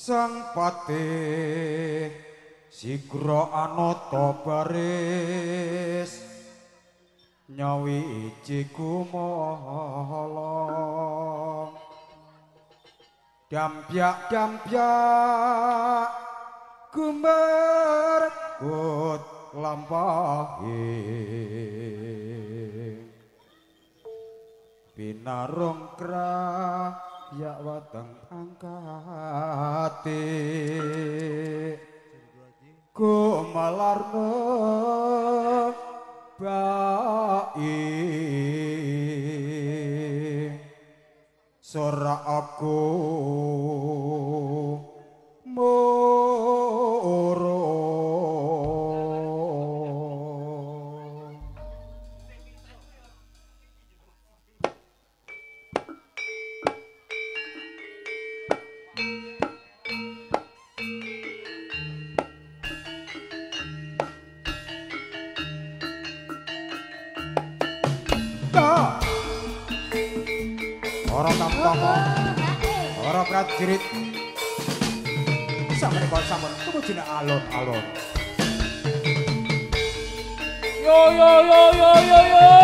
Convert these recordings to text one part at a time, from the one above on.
sang patih sigra anata baris nyawi ici kumala dampyak dampyak gumbar kut lampahi. Pinarung krah ya wateng pangkati ku malarno bai sora aku Para prajurit. Sampeyan kok sampun tumujune alon-alon. Yo yo yo yo yo yo.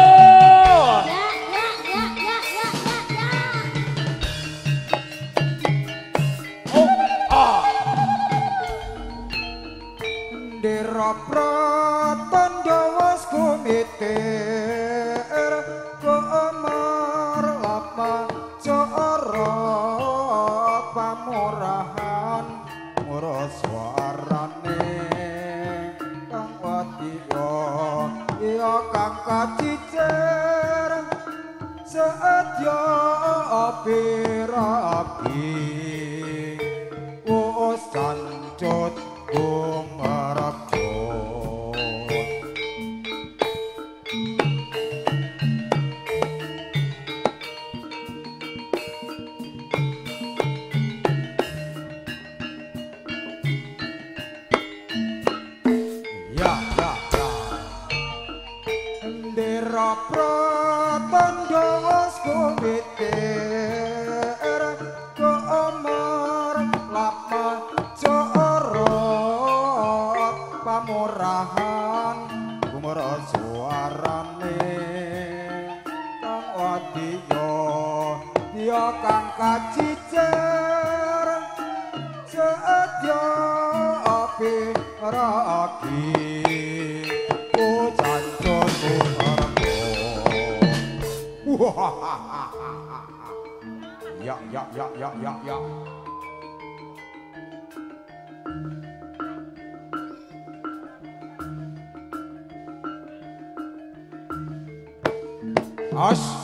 Kacicer seadya apirapi pamurahan gumara suarane kang wadiya ya kang kacicer seadya api raki ucancun kumarko ya ya ya ya ya ya Oxi.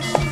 Dios.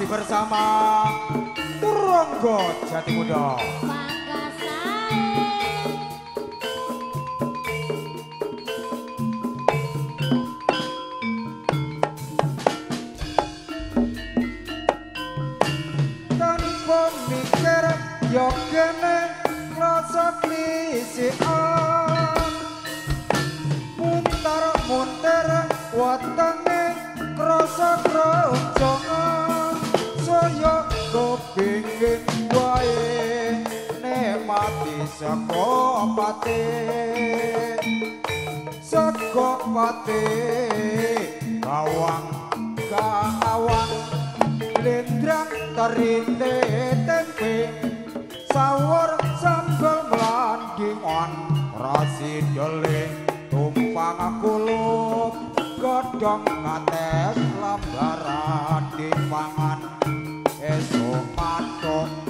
Masih bersama Turonggo Jati Muda. Pangkasae. tanpa mikir yo kene saka pate. Saka pate. Kawang kaawang lendrang terinde tempe. Sawur sambal melandingan rasi deling tumpang kulup godhong ngates lambaran dipangan lek mangan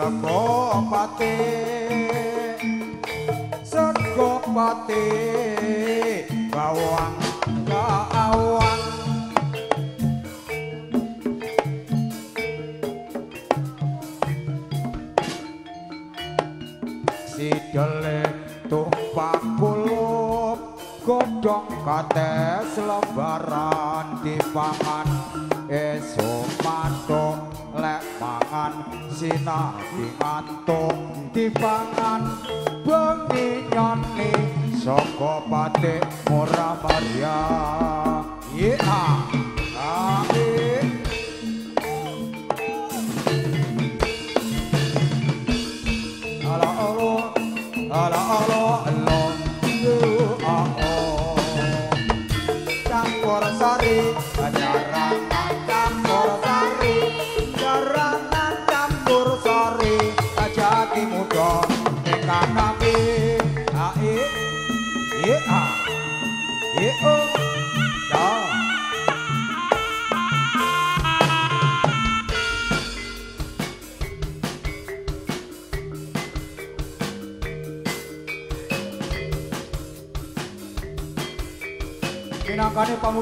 sego pate. Sego pate bawang kaawang. Sidele tumpang kulup godhong kates lembaran dipangan lek mangan sina ngantuk dipangan bengi nyoni saka patik ora maria. Iha Ala ala ala ala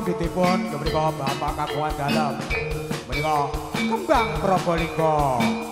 abditipun menika Bapak Kakuan Dalem. Menika Kembang Probolinggo.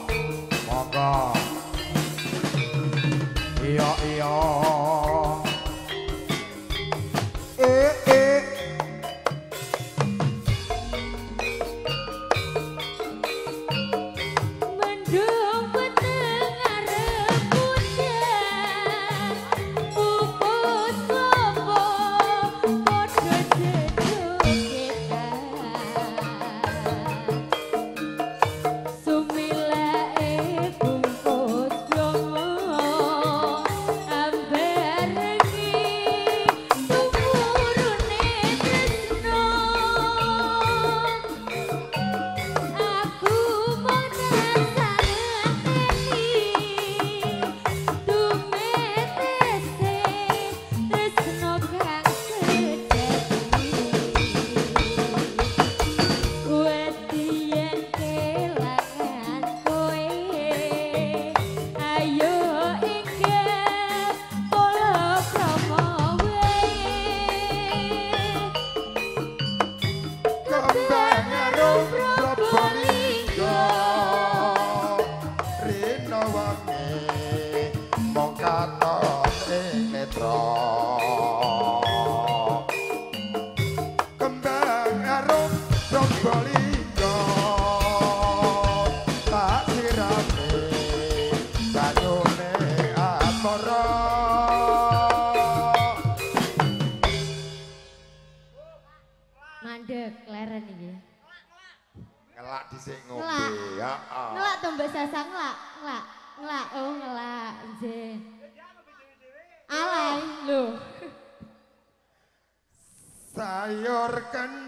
I'll carry Mallorca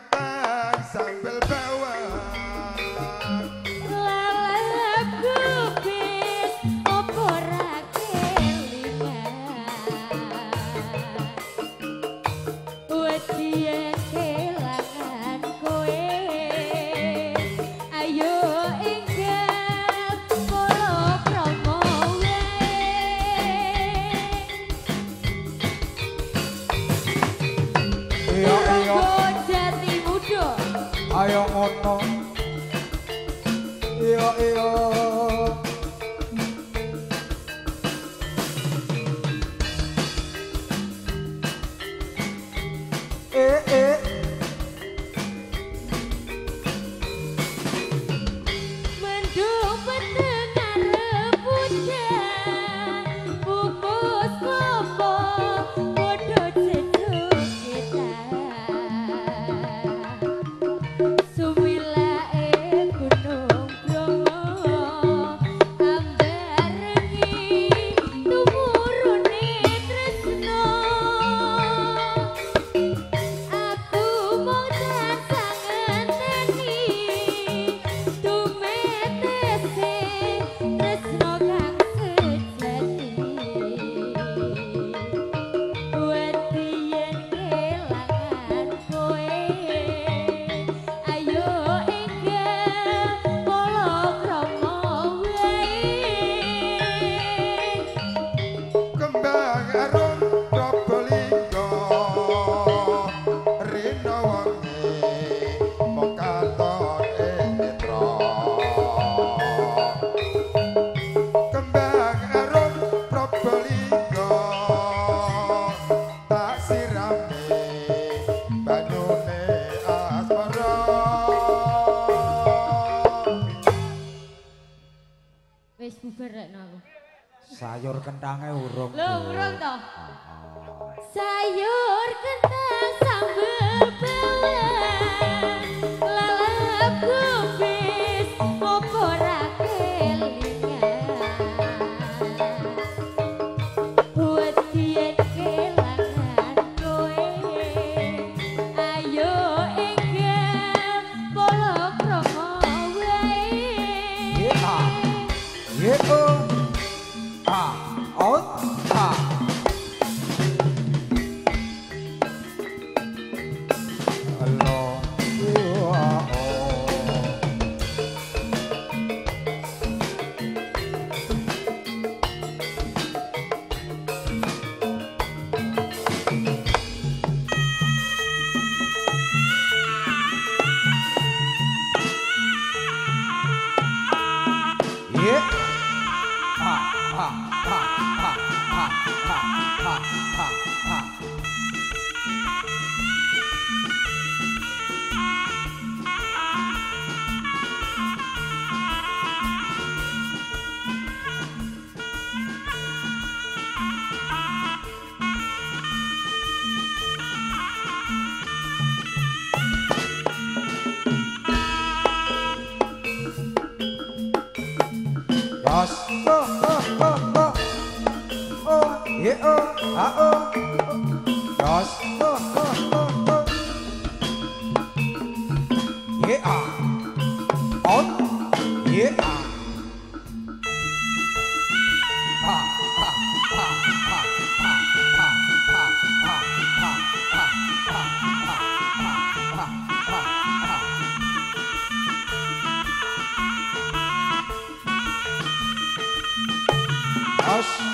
啊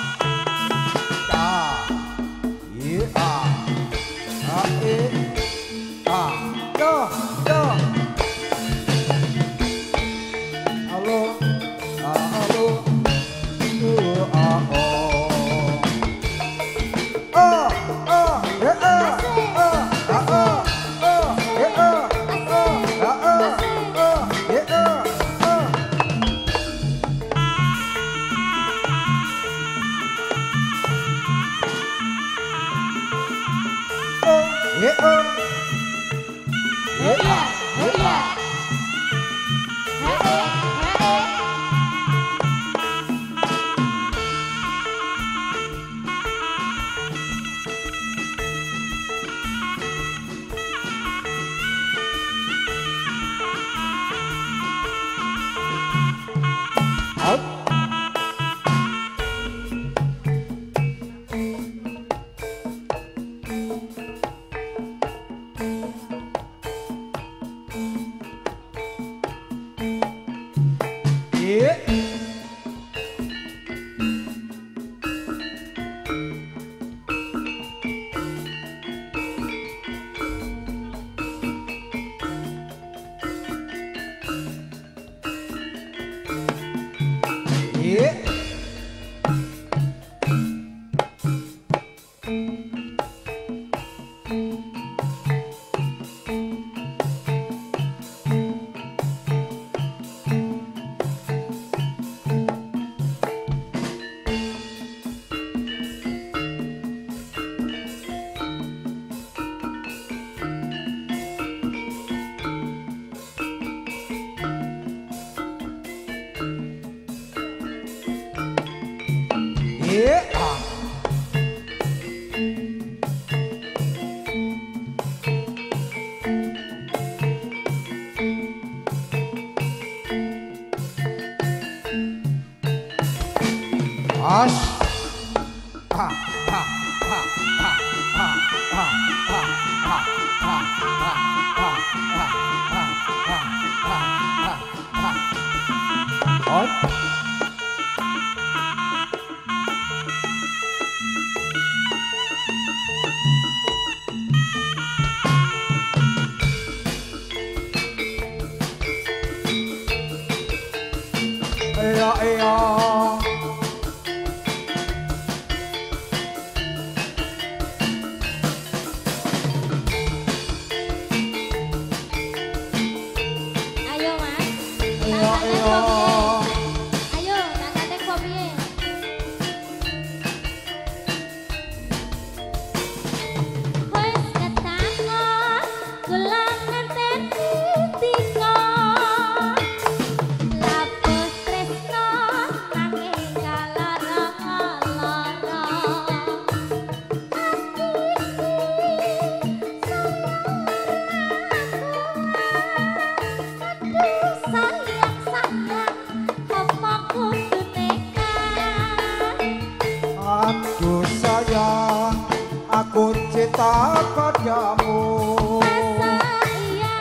wajahmu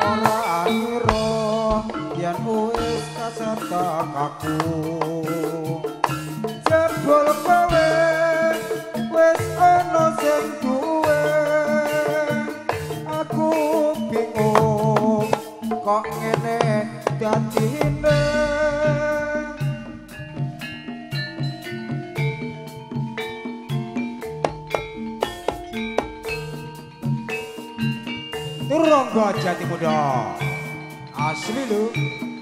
Orang ngiro Yang wis kasar kakakku Ponorogo Jati Muda. Asli lu.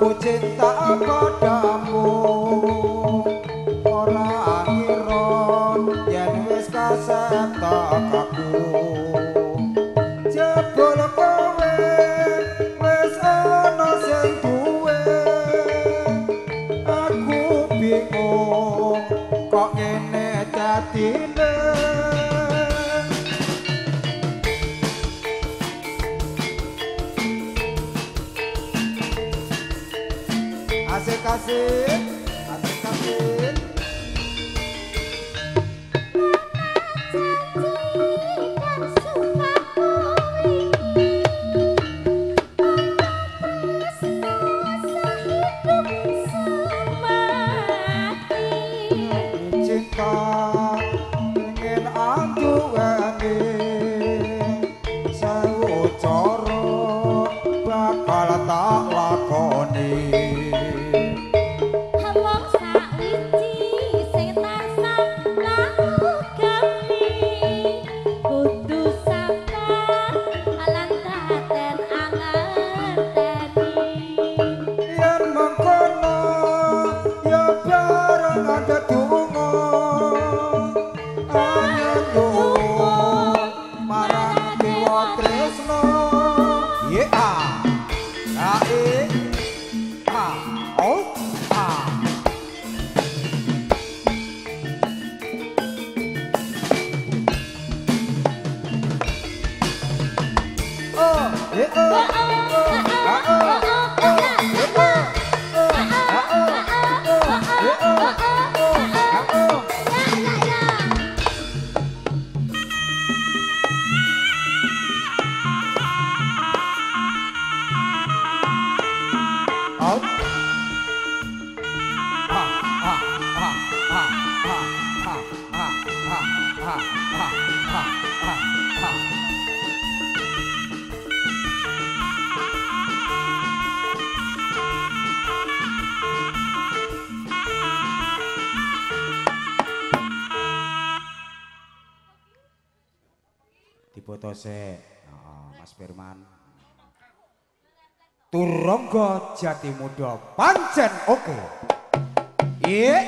ku cinta padamu ora akhiron yen wis kasep tak Yeah. Ah, eh. foto sik. Mas Firman. Turangga Jati Muda pancen oke. Okay. Iya.